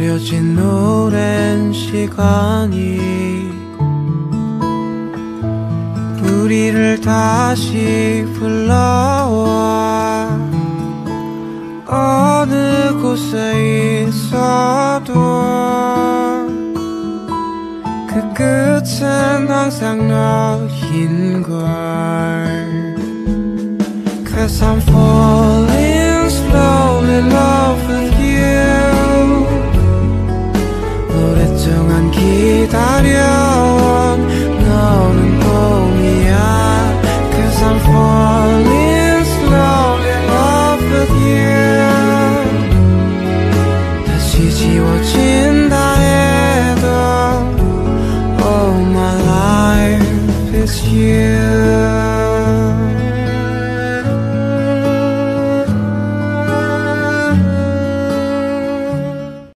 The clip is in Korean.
기다려진 오랜 시간이 우리를 다시 불러와. 어느 곳에 있어도 그 끝은 항상 너인걸. Cause I'm falling slowly love my life is you